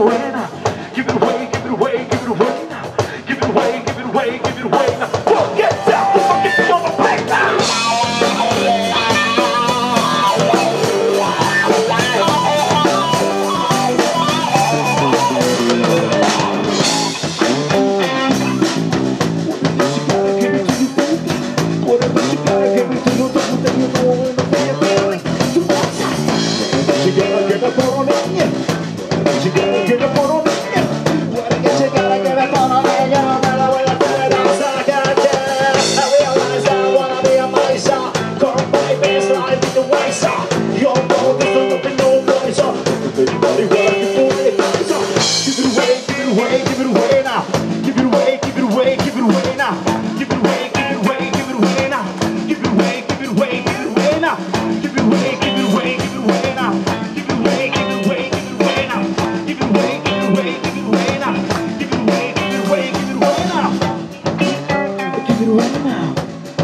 away,